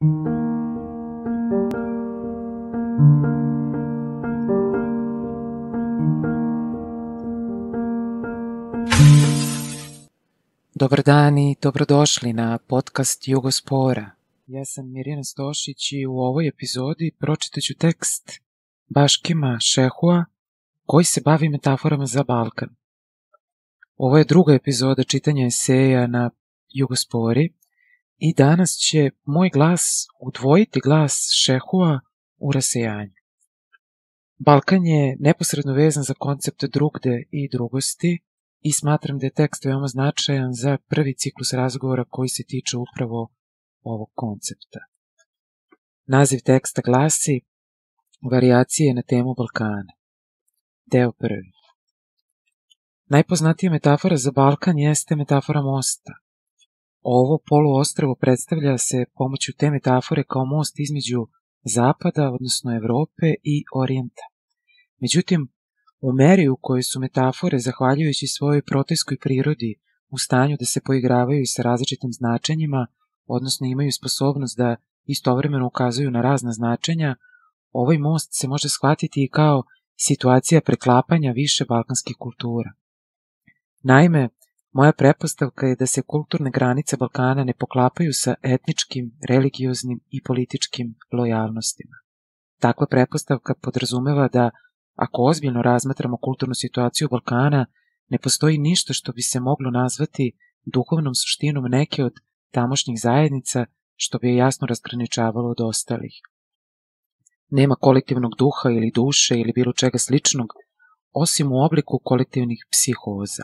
Dobar dan i dobrodošli na podcast Jugospora. Ja sam Mirjana Stošić i u ovoj epizodi pročitaću tekst Baškima Šehua koji se bavi metaforama za Balkan. Ovo je druga epizoda čitanja eseja na Jugospori i danas će moj glas udvojiti glas Šehua u rasejanju. Balkan je neposredno vezan za koncept drugde i drugosti i smatram da je tekst veoma značajan za prvi ciklus razgovora koji se tiče upravo ovog koncepta. Naziv teksta glasi Variacije na temu Balkana. Deo prvi. Najpoznatija metafora za Balkan jeste metafora mosta. Ovo poluostravo predstavlja se pomoću te metafore kao most između zapada, odnosno Evrope i Orijenta. Međutim, u meri u kojoj su metafore, zahvaljujući svojoj proteskoj prirodi, u stanju da se poigravaju sa različitim značenjima, odnosno imaju sposobnost da istovremeno ukazuju na razna značenja, ovaj most se može shvatiti i kao situacija preklapanja više balkanskih kultura. Naime, moja prepostavka je da se kulturne granice Balkana ne poklapaju sa etničkim, religioznim i političkim lojalnostima. Takva prepostavka podrazumeva da Ako ozbiljno razmatramo kulturnu situaciju Balkana, ne postoji ništa što bi se moglo nazvati duhovnom suštinom neke od tamošnjih zajednica što bi je jasno razgraničavalo od ostalih. Nema kolektivnog duha ili duše ili bilo čega sličnog, osim u obliku kolektivnih psihoza.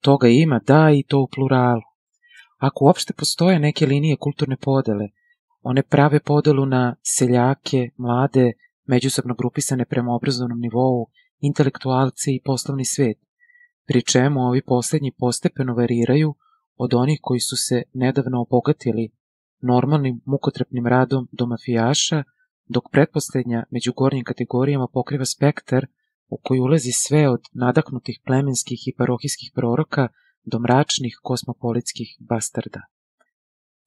Toga ima, da, i to u pluralu. Ako uopšte postoje neke linije kulturne podele, one prave podelu na seljake, mlade, međusobno grupisane prema obrazovnom nivou, intelektualci i poslovni svet, pri čemu ovi poslednji postepeno variraju od onih koji su se nedavno obogatili normalnim mukotrpnim radom do mafijaša, dok pretposlednja među gornjim kategorijama pokriva spektar u koji ulazi sve od nadahnutih plemenskih i parohijskih proroka do mračnih kosmopolitskih bastarda.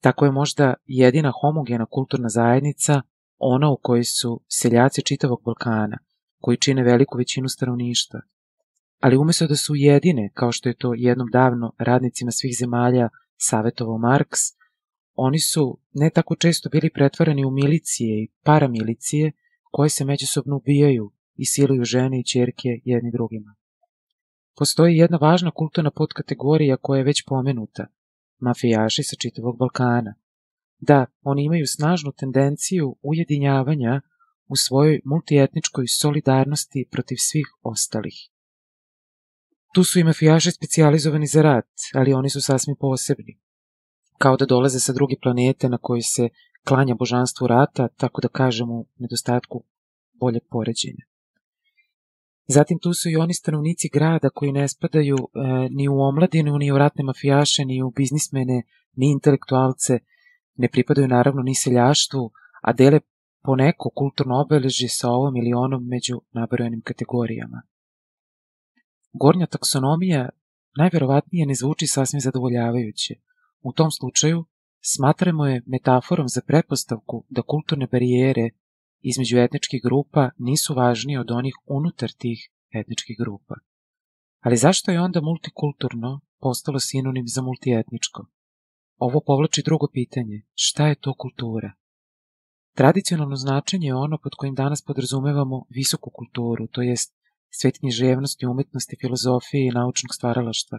Tako je možda jedina homogena kulturna zajednica ona u kojoj su seljaci čitavog Balkana, koji čine veliku većinu stanovništva. Ali umesto da su jedine, kao što je to jednom davno radnicima svih zemalja savjetovao Marks, oni su ne tako često bili pretvarani u milicije i paramilicije koje se međusobno ubijaju i siluju žene i čerke jedni drugima. Postoji jedna važna kulturna podkategorija koja je već pomenuta, mafijaši sa čitavog Balkana, da oni imaju snažnu tendenciju ujedinjavanja u svojoj multietničkoj solidarnosti protiv svih ostalih. Tu su i mafijaši specijalizovani za rat, ali oni su sasvim posebni. Kao da dolaze sa druge planete na koji se klanja božanstvu rata, tako da kažemo u nedostatku boljeg poređenja. Zatim tu su i oni stanovnici grada koji ne spadaju e, ni u omladinu, ni u ratne mafijaše, ni u biznismene, ni intelektualce, ne pripadaju naravno ni seljaštvu, a dele po neko kulturno obeležje sa ovom ili onom među nabrojenim kategorijama. Gornja taksonomija najverovatnije ne zvuči sasvim zadovoljavajuće. U tom slučaju smatramo je metaforom za prepostavku da kulturne barijere između etničkih grupa nisu važnije od onih unutar tih etničkih grupa. Ali zašto je onda multikulturno postalo sinonim za multietničko? Ovo povlači drugo pitanje, šta je to kultura? Tradicionalno značenje je ono pod kojim danas podrazumevamo visoku kulturu, to jest svet književnosti, umetnosti, filozofije i naučnog stvaralaštva,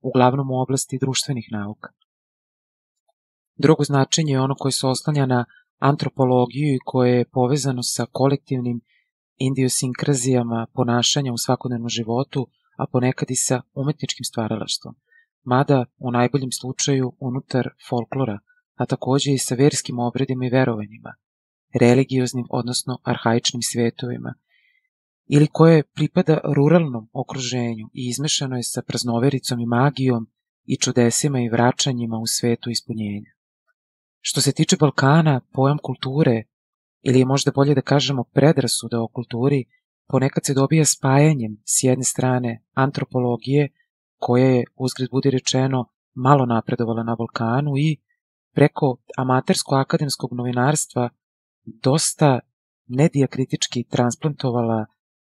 uglavnom u oblasti društvenih nauka. Drugo značenje je ono koje se oslanja na antropologiju i koje je povezano sa kolektivnim indiosinkrazijama ponašanja u svakodnevnom životu, a ponekad i sa umetničkim stvaralaštvom – mada u najboljem slučaju unutar folklora, a takođe i sa verskim obredima i verovanjima, religioznim, odnosno arhaičnim svetovima, ili koje pripada ruralnom okruženju i izmešano je sa praznovericom i magijom i čudesima i vraćanjima u svetu ispunjenja. Što se tiče Balkana, pojam kulture, ili je možda bolje da kažemo predrasuda o kulturi, ponekad se dobija spajanjem s jedne strane antropologije koja je, uzgled budi rečeno, malo napredovala na Balkanu i, preko amatersko-akademskog novinarstva dosta nedijakritički transplantovala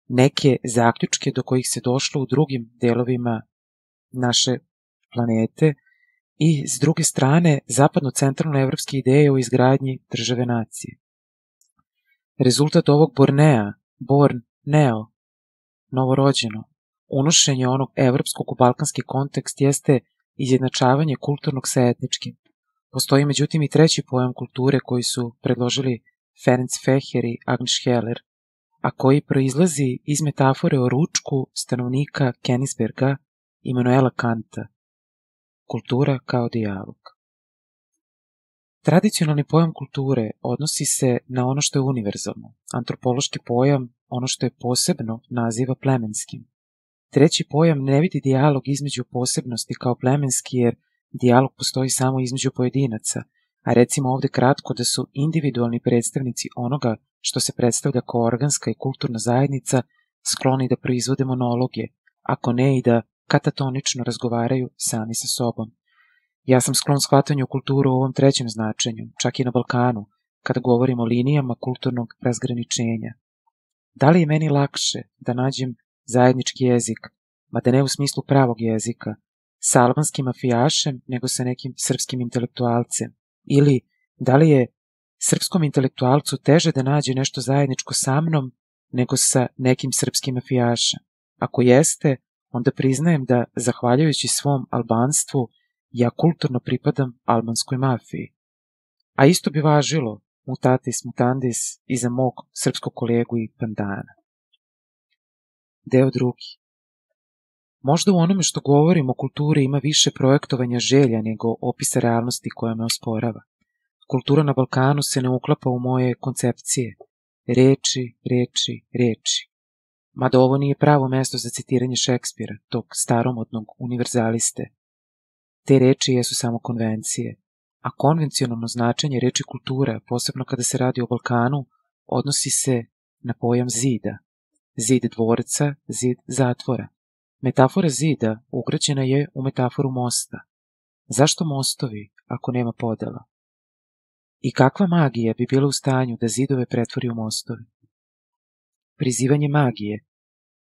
neke zaključke do kojih se došlo u drugim delovima naše planete i s druge strane zapadno-centralno-evropske ideje o izgradnji države nacije. Rezultat ovog Bornea, Born Neo, novorođeno, unošenje onog evropskog u balkanski kontekst jeste izjednačavanje kulturnog sa etničkim. Postoji međutim i treći pojam kulture koji su predložili Ferenc Feher i Agnes Heller, a koji proizlazi iz metafore o ručku stanovnika Kenisberga i Manuela Kanta. Kultura kao dijalog. Tradicionalni pojam kulture odnosi se na ono što je univerzalno. Antropološki pojam ono što je posebno naziva plemenskim. Treći pojam ne vidi dijalog između posebnosti kao plemenski jer dijalog postoji samo između pojedinaca, a recimo ovde kratko da su individualni predstavnici onoga što se predstavlja kao organska i kulturna zajednica skloni da proizvode monologe, ako ne i da katatonično razgovaraju sami sa sobom. Ja sam sklon shvatanju kulturu u ovom trećem značenju, čak i na Balkanu, kada govorimo o linijama kulturnog razgraničenja. Da li je meni lakše da nađem zajednički jezik, mada ne u smislu pravog jezika, sa albanskim mafijašem nego sa nekim srpskim intelektualcem? Ili da li je srpskom intelektualcu teže da nađe nešto zajedničko sa mnom nego sa nekim srpskim mafijašem? Ako jeste, onda priznajem da, zahvaljujući svom albanstvu, ja kulturno pripadam albanskoj mafiji. A isto bi važilo mutatis mutandis i za mog srpskog kolegu i pandana. Deo drugi. Možda u onome što govorim o kulturi ima više projektovanja želja nego opisa realnosti koja me osporava. Kultura na Balkanu se ne uklapa u moje koncepcije. Reči, reči, reči. Mada ovo nije pravo mesto za citiranje Šekspira, tog staromodnog univerzaliste. Te reči jesu samo konvencije, a konvencionalno značenje reči kultura, posebno kada se radi o Balkanu, odnosi se na pojam zida. Zid dvorca, zid zatvora. Metafora zida ugrađena je u metaforu mosta. Zašto mostovi, ako nema podela? I kakva magija bi bila u stanju da zidove pretvori u mostove? Prizivanje magije,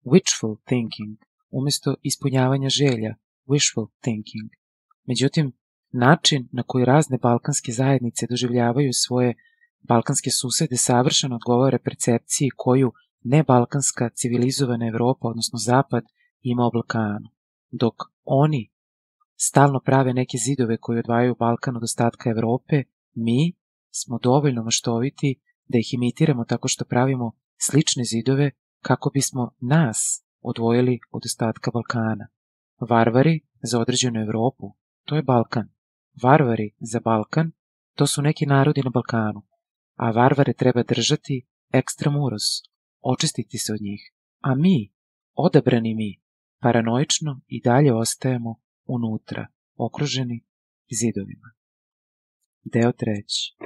wishful thinking, umesto ispunjavanja želja, wishful thinking. Međutim, način na koji razne balkanske zajednice doživljavaju svoje balkanske susede savršeno odgovara percepciji koju nebalkanska civilizovana Evropa, odnosno Zapad, ima o Balkanu, dok oni stalno prave neke zidove koji odvajaju Balkan od ostatka Evrope, mi smo dovoljno maštoviti da ih imitiramo tako što pravimo slične zidove kako bismo nas odvojili od ostatka Balkana. Varvari za određenu Evropu, to je Balkan. Varvari za Balkan, to su neki narodi na Balkanu, a varvare treba držati ekstramuros, očistiti se od njih. A mi, odabrani mi, paranoično i dalje ostajemo unutra, okruženi zidovima. Deo treći.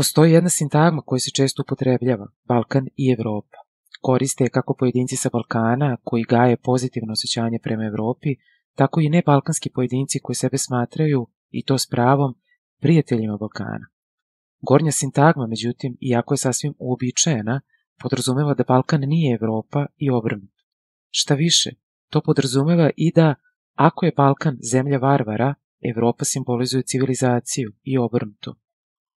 Postoji jedna sintagma koja se često upotrebljava, Balkan i Evropa. Koriste je kako pojedinci sa Balkana, koji gaje pozitivno osjećanje prema Evropi, tako i ne balkanski pojedinci koji sebe smatraju, i to s pravom, prijateljima Balkana. Gornja sintagma, međutim, iako je sasvim uobičajena, podrazumeva da Balkan nije Evropa i obrnuto. Šta više, to podrazumeva i da, ako je Balkan zemlja varvara, Evropa simbolizuje civilizaciju i obrnuto.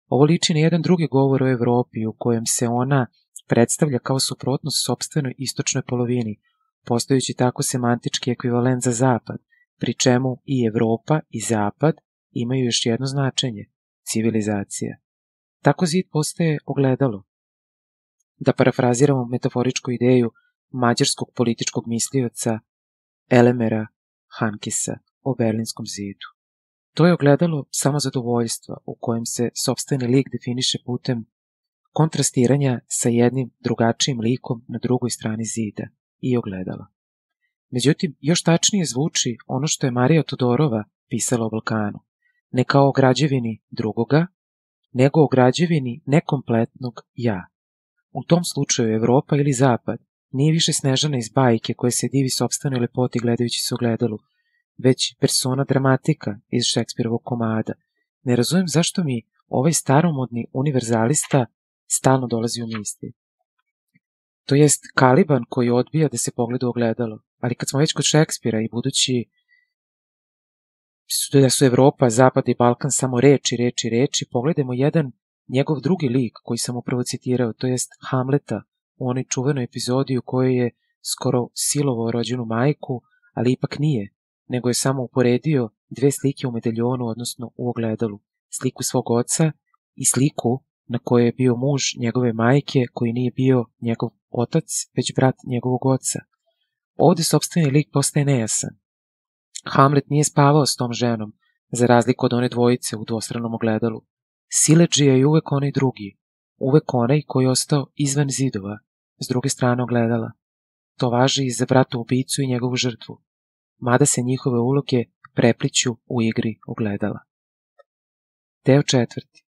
Ovo liči na jedan drugi govor o Evropi u kojem se ona predstavlja kao suprotnost sobstvenoj istočnoj polovini, postojući tako semantički ekvivalent za zapad, pri čemu i Evropa i zapad imaju još jedno značenje – civilizacija. Tako zid postaje ogledalo. Da parafraziramo metaforičku ideju mađarskog političkog mislioca Elemera Hankisa o Berlinskom zidu. To je ogledalo samo zadovoljstva u kojem se sobstveni lik definiše putem kontrastiranja sa jednim drugačijim likom na drugoj strani zida i ogledala. Međutim, još tačnije zvuči ono što je Marija Todorova pisala o Balkanu, ne kao o građevini drugoga, nego o građevini nekompletnog ja. U tom slučaju Evropa ili Zapad nije više Snežana iz bajke koja se divi sobstvenoj lepoti gledajući se ogledalu, već persona dramatika iz Šekspirovog komada, Ne razumem zašto mi ovaj staromodni univerzalista stalno dolazi u misli. To jest Kaliban koji odbija da se pogleda u ogledalo. Ali kad smo već kod Šekspira i budući da su Evropa, Zapad i Balkan samo reči, reči, reči, pogledajmo jedan njegov drugi lik koji sam upravo citirao, to jest Hamleta u onoj čuvenoj epizodi u kojoj je skoro silovao rođenu majku, ali ipak nije, nego je samo uporedio dve slike u medaljonu, odnosno u ogledalu, sliku svog oca i sliku na kojoj je bio muž njegove majke, koji nije bio njegov otac, već brat njegovog oca. Ovde sobstveni lik postaje nejasan. Hamlet nije spavao s tom ženom, za razliku od one dvojice u dvostranom ogledalu. Sileđija je uvek onaj drugi, uvek onaj koji je ostao izvan zidova, s druge strane ogledala. To važi i za brata ubicu i njegovu žrtvu, mada se njihove uloge prepliću u igri ogledala. Deo četvrti.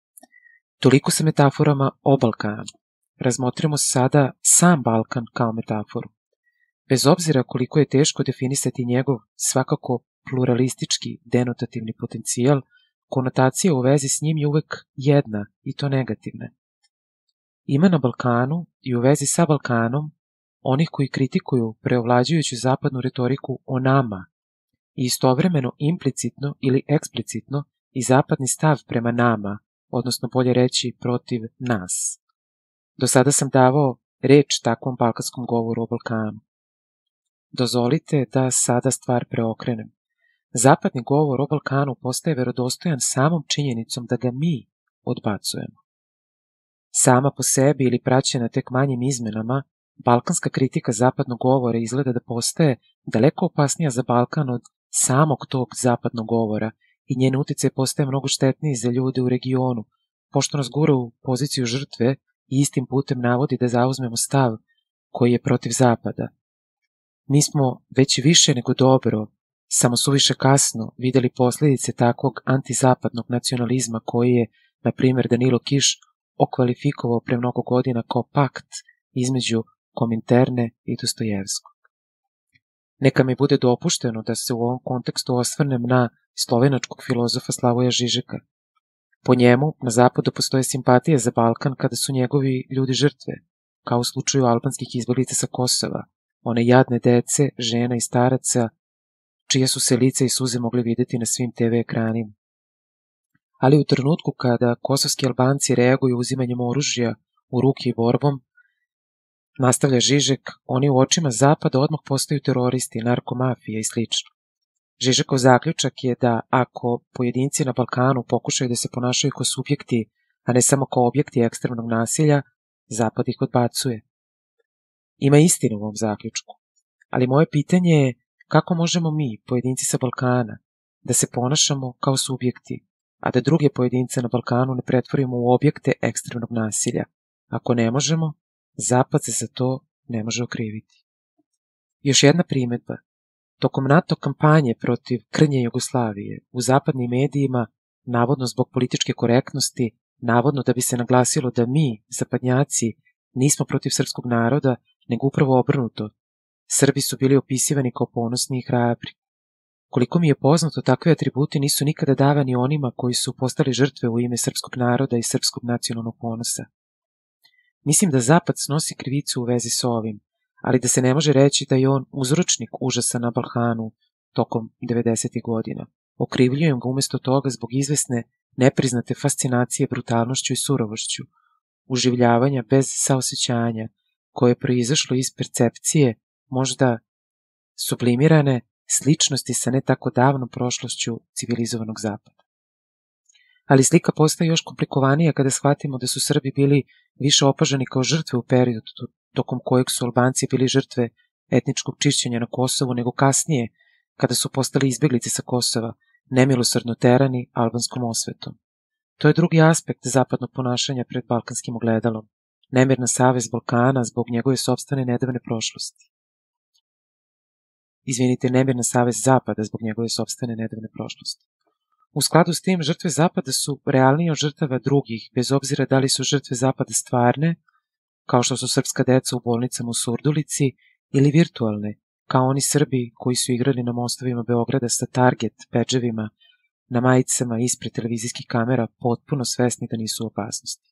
Toliko sa metaforama o Balkanu. Razmotrimo sada sam Balkan kao metaforu. Bez obzira koliko je teško definisati njegov svakako pluralistički denotativni potencijal, konotacija u vezi s njim je uvek jedna i to negativna. Ima na Balkanu i u vezi sa Balkanom onih koji kritikuju preovlađujuću zapadnu retoriku o nama i istovremeno implicitno ili eksplicitno i zapadni stav prema nama, odnosno bolje reći protiv nas. Do sada sam davao reč takvom balkanskom govoru o Balkanu. Dozvolite da sada stvar preokrenem. Zapadni govor o Balkanu postaje verodostojan samom činjenicom da ga mi odbacujemo. Sama po sebi ili praćena tek manjim izmenama, balkanska kritika zapadnog govora izgleda da postaje daleko opasnija za Balkan od samog tog zapadnog govora i njen utjecaj postaje mnogo štetniji za ljude u regionu, pošto nas gura u poziciju žrtve i istim putem navodi da zauzmemo stav koji je protiv zapada. Mi smo već više nego dobro, samo suviše kasno, videli posljedice takvog antizapadnog nacionalizma koji je, na primjer, Danilo Kiš okvalifikovao pre mnogo godina kao pakt između Kominterne i Dostojevskog. Neka mi bude dopušteno da se u ovom kontekstu osvrnem na slovenačkog filozofa Slavoja Žižeka. Po njemu, na zapadu postoje simpatije za Balkan kada su njegovi ljudi žrtve, kao u slučaju albanskih izbjeglica sa Kosova, one jadne dece, žena i staraca, čije su se lice i suze mogli videti na svim TV ekranima. Ali u trenutku kada kosovski albanci reaguju uzimanjem oružja u ruke i borbom, nastavlja Žižek, oni u očima zapada odmah postaju teroristi, narkomafija i slično. Žižekov zaključak je da ako pojedinci na Balkanu pokušaju da se ponašaju kao subjekti, a ne samo kao objekti ekstremnog nasilja, Zapad ih odbacuje. Ima istinu u ovom zaključku, ali moje pitanje je kako možemo mi, pojedinci sa Balkana, da se ponašamo kao subjekti, a da druge pojedince na Balkanu ne pretvorimo u objekte ekstremnog nasilja. Ako ne možemo, Zapad se za to ne može okriviti. Još jedna primetba. Tokom NATO kampanje protiv krnje Jugoslavije u zapadnim medijima, navodno zbog političke korektnosti, navodno da bi se naglasilo da mi, zapadnjaci, nismo protiv srpskog naroda, nego upravo obrnuto. Srbi su bili opisivani kao ponosni i hrabri. Koliko mi je poznato, takve atributi nisu nikada davani onima koji su postali žrtve u ime srpskog naroda i srpskog nacionalnog ponosa. Mislim da Zapad snosi krivicu u vezi s ovim, ali da se ne može reći da je on uzročnik užasa na Balkanu tokom 90. godina. Okrivljujem ga umesto toga zbog izvesne, nepriznate fascinacije brutalnošću i surovošću, uživljavanja bez saosećanja, koje je proizašlo iz percepcije, možda sublimirane, sličnosti sa ne tako davnom prošlošću civilizovanog zapada. Ali slika postaje još komplikovanija kada shvatimo da su Srbi bili više opaženi kao žrtve u periodu tokom kojeg su Albanci bili žrtve etničkog čišćenja na Kosovu, nego kasnije, kada su postali izbjeglice sa Kosova, nemilosrdno terani albanskom osvetom. To je drugi aspekt zapadnog ponašanja pred balkanskim ogledalom, nemirna savez Balkana zbog njegove sobstvene nedavne prošlosti. Izvinite, nemirna savez Zapada zbog njegove sobstvene nedavne prošlosti. U skladu s tim, žrtve Zapada su realnije od žrtava drugih, bez obzira da li su žrtve Zapada stvarne kao što su srpska deca u bolnicama u Surdulici, ili virtualne, kao oni Srbi koji su igrali na mostovima Beograda sa Target, bedževima, na majicama ispred televizijskih kamera potpuno svesni da nisu u opasnosti.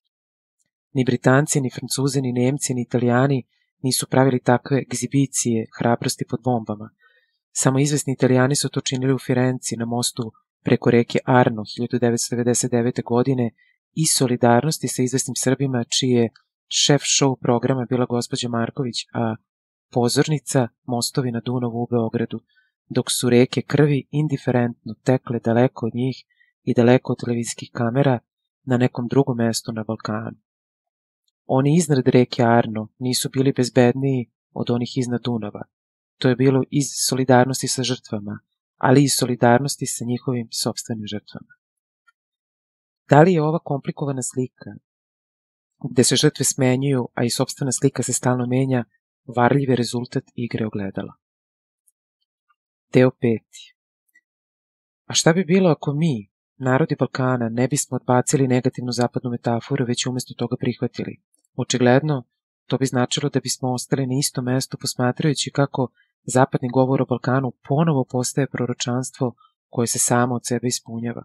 Ni Britanci, ni Francuzi, ni Nemci, ni Italijani nisu pravili takve egzibicije hrabrosti pod bombama. Samo izvesni Italijani su to činili u Firenci na mostu preko reke Arno 1999. godine i solidarnosti sa izvesnim Srbima čiji je šef show programa bila gospođa Marković, a pozornica mostovi na Dunavu u Beogradu, dok su reke krvi indiferentno tekle daleko od njih i daleko od televizijskih kamera na nekom drugom mestu na Balkanu. Oni iznad reke Arno nisu bili bezbedniji od onih iznad Dunava. To je bilo iz solidarnosti sa žrtvama, ali i solidarnosti sa njihovim sobstvenim žrtvama. Da li je ova komplikovana slika, gde se žrtve smenjuju, a i sobstvena slika se stalno menja, varljivi rezultat igre ogledala? Deo peti. A šta bi bilo ako mi, narodi Balkana, ne bismo odbacili negativnu zapadnu metaforu, već umesto toga prihvatili? Očigledno, to bi značilo da bismo ostali na istom mestu posmatrajući kako zapadni govor o Balkanu ponovo postaje proročanstvo koje se samo od sebe ispunjava.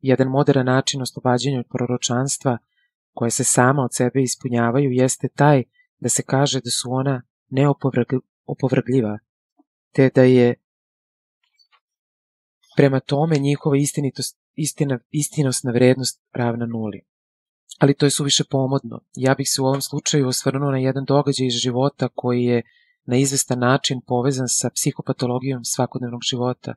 Jedan modern način oslobađanja od proročanstva koje se sama od sebe ispunjavaju jeste taj da se kaže da su ona neopovrgljiva, te da je prema tome njihova istinitost, istina, istinosna vrednost ravna nuli. Ali to je suviše pomodno. Ja bih se u ovom slučaju osvrnuo na jedan događaj iz života koji je na izvestan način povezan sa psihopatologijom svakodnevnog života,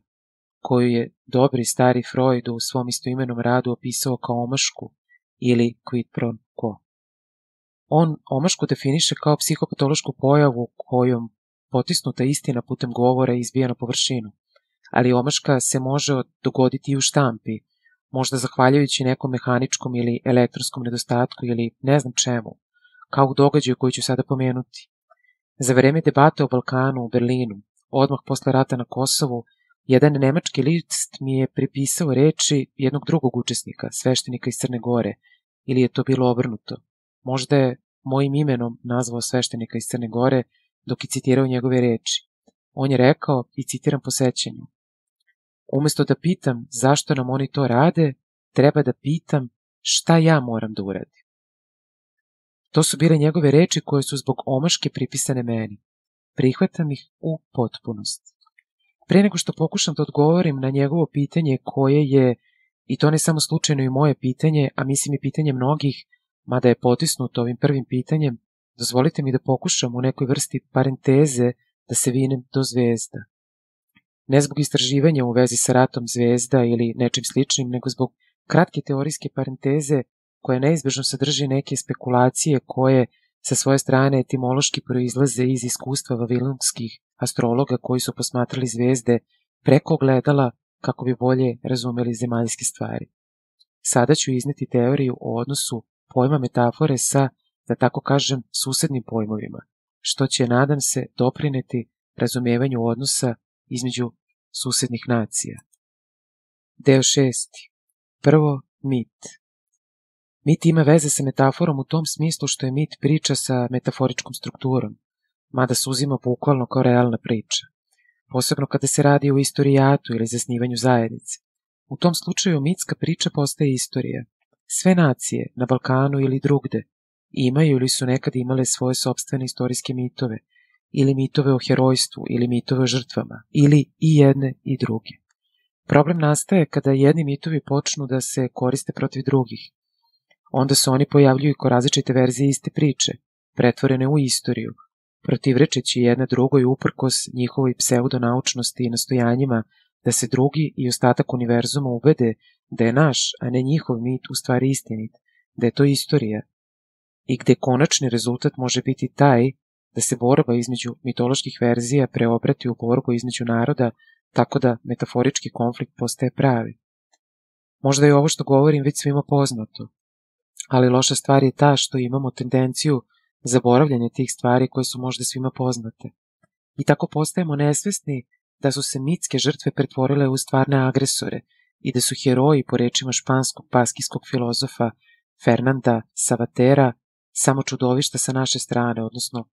koju je dobri stari Freud u svom istoimenom radu opisao kao omašku ili quid pro quo. On omašku definiše kao psihopatološku pojavu kojom potisnuta istina putem govora izbija na površinu, ali omaška se može dogoditi i u štampi, možda zahvaljujući nekom mehaničkom ili elektronskom nedostatku ili ne znam čemu, kao u događaju koji ću sada pomenuti. Za vreme debate o Balkanu u Berlinu, odmah posle rata na Kosovu, jedan nemački list mi je pripisao reči jednog drugog učesnika, sveštenika iz Crne Gore, ili je to bilo obrnuto. Možda je mojim imenom nazvao sveštenika iz Crne Gore dok je citirao njegove reči. On je rekao, i citiram po sećanju, umesto da pitam zašto nam oni to rade, treba da pitam šta ja moram da uradim. To su bile njegove reči koje su zbog omaške pripisane meni. Prihvatam ih u potpunosti. Pre nego što pokušam da odgovorim na njegovo pitanje koje je, i to ne samo slučajno i moje pitanje, a mislim i pitanje mnogih, mada je potisnuto ovim prvim pitanjem, dozvolite mi da pokušam u nekoj vrsti parenteze da se vinem do zvezda. Ne zbog istraživanja u vezi sa ratom zvezda ili nečim sličnim, nego zbog kratke teorijske parenteze koja neizbežno sadrži neke spekulacije koje sa svoje strane etimološki proizlaze iz iskustva vavilonskih astrologa koji su posmatrali zvezde preko gledala kako bi bolje razumeli zemaljske stvari. Sada ću izneti teoriju o odnosu pojma metafore sa, da tako kažem, susednim pojmovima, što će, nadam se, doprineti razumevanju odnosa između susednih nacija. Deo šesti. Prvo, mit. Mit ima veze sa metaforom u tom smislu što je mit priča sa metaforičkom strukturom, mada se uzima bukvalno kao realna priča, posebno kada se radi o istorijatu ili zasnivanju zajednice. U tom slučaju mitska priča postaje istorija. Sve nacije, na Balkanu ili drugde, imaju ili su nekad imale svoje sobstvene istorijske mitove, ili mitove o herojstvu, ili mitove o žrtvama, ili i jedne i druge. Problem nastaje kada jedni mitovi počnu da se koriste protiv drugih, onda se oni pojavljuju kao različite verzije iste priče, pretvorene u istoriju, protivrečeći jedna drugoj uprkos njihovoj pseudonaučnosti i nastojanjima da se drugi i ostatak univerzuma ubede da je naš, a ne njihov mit u stvari istinit, da je to istorija, i gde konačni rezultat može biti taj da se borba između mitoloških verzija preobrati u borbu između naroda, tako da metaforički konflikt postaje pravi. Možda je ovo što govorim već svima poznato, ali loša stvar je ta što imamo tendenciju zaboravljanja tih stvari koje su možda svima poznate. I tako postajemo nesvesni da su se mitske žrtve pretvorile u stvarne agresore i da su heroji, po rečima španskog paskijskog filozofa Fernanda Savatera, samo čudovišta sa naše strane, odnosno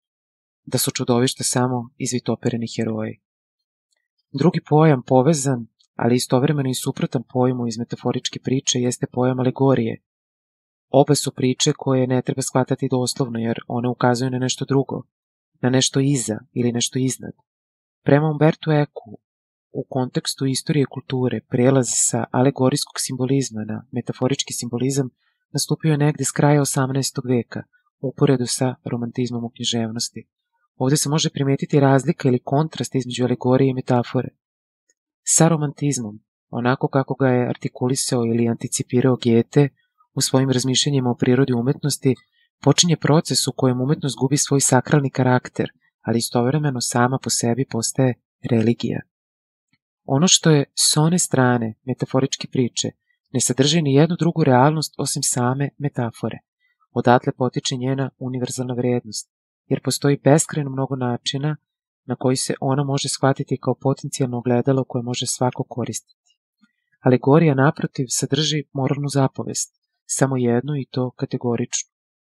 da su čudovišta samo izvitopereni heroji. Drugi pojam povezan ali istovremeno i suprotan pojmu iz metaforičke priče jeste pojam alegorije. Oba su priče koje ne treba shvatati doslovno jer one ukazuju na nešto drugo, na nešto iza ili nešto iznad. Prema Umbertu Eku, u kontekstu istorije kulture, prelaz sa alegorijskog simbolizma na metaforički simbolizam nastupio je negde s kraja 18. veka, uporedu sa romantizmom u književnosti. Ovde se može primetiti razlika ili kontrast između alegorije i metafore. Sa romantizmom, onako kako ga je artikulisao ili anticipirao Gete u svojim razmišljanjima o prirodi umetnosti, počinje proces u kojem umetnost gubi svoj sakralni karakter, ali istovremeno sama po sebi postaje religija. Ono što je s one strane metaforičke priče ne sadrži ni jednu drugu realnost osim same metafore. Odatle potiče njena univerzalna vrednost, jer postoji beskreno mnogo načina na koji se ona može shvatiti kao potencijalno ogledalo koje može svako koristiti. Alegorija, naprotiv, sadrži moralnu zapovest, samo jednu i to kategoričnu.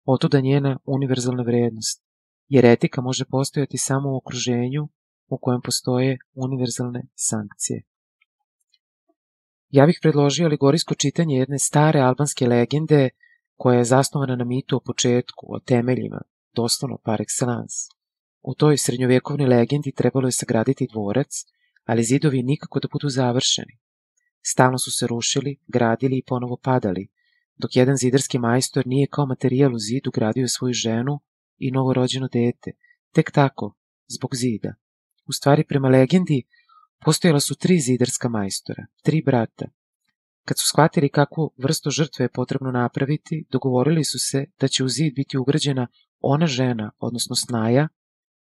Otuda njena univerzalna vrednost, jer etika može postojati samo u okruženju u kojem postoje univerzalne sankcije. Ja bih predložio alegorijsko čitanje jedne stare albanske legende koja je zasnovana na mitu o početku, o temeljima, doslovno par excellence. U toj srednjovjekovnoj legendi trebalo je sagraditi dvorac, ali zidovi nikako da budu završeni. Stalno su se rušili, gradili i ponovo padali, dok jedan zidarski majstor nije kao materijal u zidu gradio svoju ženu i novorođeno dete, tek tako, zbog zida. U stvari, prema legendi, postojala su tri zidarska majstora, tri brata. Kad su shvatili kakvu vrstu žrtve je potrebno napraviti, dogovorili su se da će u zid biti ugrađena ona žena, odnosno snaja,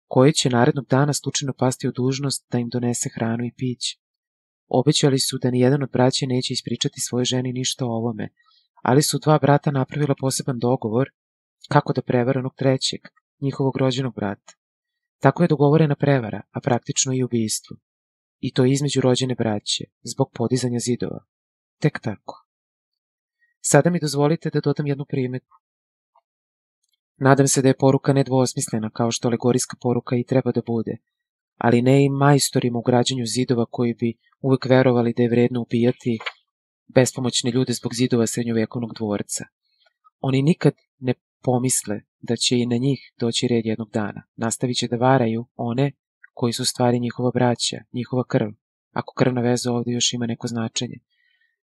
koji će narednog dana slučajno pasti u dužnost da im donese hranu i piće. Obećali su da ni jedan od braća neće ispričati svoje ženi ništa o ovome, ali su dva brata napravila poseban dogovor kako da prevara onog trećeg, njihovog rođenog brata. Tako je dogovorena prevara, a praktično i ubijstvo. I to između rođene braće, zbog podizanja zidova. Tek tako. Sada mi dozvolite da dodam jednu primetbu. Nadam se da je poruka nedvosmislena kao što alegorijska poruka i treba da bude, ali ne i majstorima u građanju zidova koji bi uvek verovali da je vredno ubijati bespomoćne ljude zbog zidova srednjovekovnog dvorca. Oni nikad ne pomisle da će i na njih doći red jednog dana. Nastavit će da varaju one koji su stvari njihova braća, njihova krv, ako krvna veza ovde još ima neko značenje.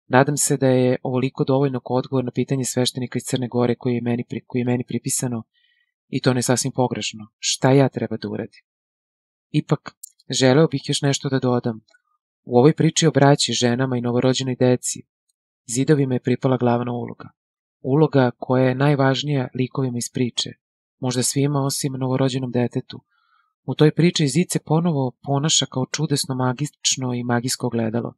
Nadam se da je ovoliko dovoljno kao odgovor na pitanje sveštenika iz Crne Gore koji je meni, koji je meni pripisano i to ne sasvim pogrešno. Šta ja treba da uradim? Ipak, želeo bih još nešto da dodam. U ovoj priči o braći, ženama i novorođenoj deci, zidovima je pripala glavna uloga. Uloga koja je najvažnija likovima iz priče, možda svima osim novorođenom detetu. U toj priči zid se ponovo ponaša kao čudesno magično i magijsko gledalo.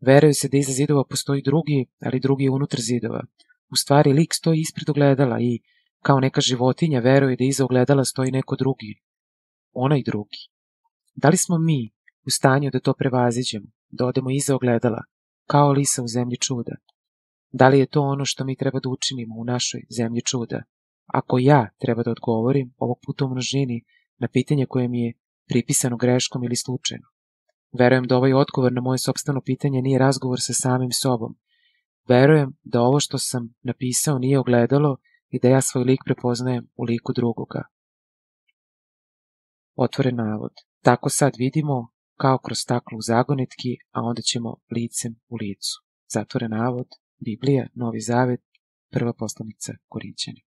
Veruje se da iza zidova postoji drugi, ali drugi je unutar zidova. U stvari, lik stoji ispred ogledala i, kao neka životinja, veruje da iza ogledala stoji neko drugi. Onaj drugi. Da li smo mi u stanju da to prevaziđemo, da odemo iza ogledala, kao lisa u zemlji čuda? Da li je to ono što mi treba da učinimo u našoj zemlji čuda? Ako ja treba da odgovorim, ovog puta u množini, na pitanje koje mi je pripisano greškom ili slučajno. Verujem da ovaj odgovor na moje sobstveno pitanje nije razgovor sa samim sobom. Verujem da ovo što sam napisao nije ogledalo i da ja svoj lik prepoznajem u liku drugoga. Otvoren navod. Tako sad vidimo kao kroz staklo u zagonetki, a onda ćemo licem u licu. Zatvoren navod, Biblija, Novi Zavet, prva poslanica Korinćani.